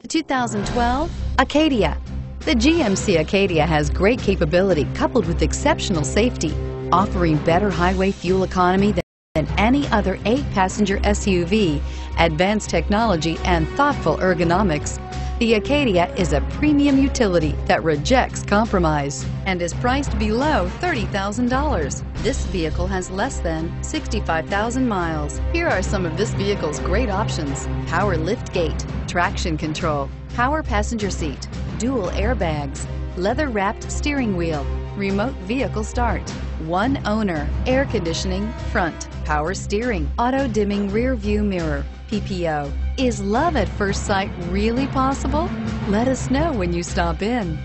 The 2012 Acadia. The GMC Acadia has great capability coupled with exceptional safety, offering better highway fuel economy than any other eight-passenger SUV, advanced technology, and thoughtful ergonomics, the Acadia is a premium utility that rejects compromise and is priced below $30,000. This vehicle has less than 65,000 miles. Here are some of this vehicle's great options. Power lift gate, traction control, power passenger seat, dual airbags, leather-wrapped steering wheel, remote vehicle start, one owner, air conditioning, front, power steering, auto dimming rear view mirror, PPO. Is love at first sight really possible? Let us know when you stop in.